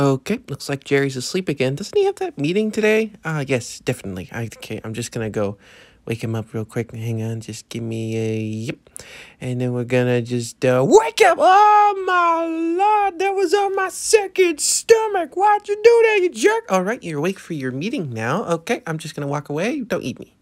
Okay, looks like Jerry's asleep again. Doesn't he have that meeting today? Uh, yes, definitely. I, okay, I'm just gonna go wake him up real quick. Hang on, just give me a yep. And then we're gonna just uh, wake up. Oh my lord, that was on my second stomach. Why'd you do that, you jerk? All right, you're awake for your meeting now. Okay, I'm just gonna walk away. Don't eat me.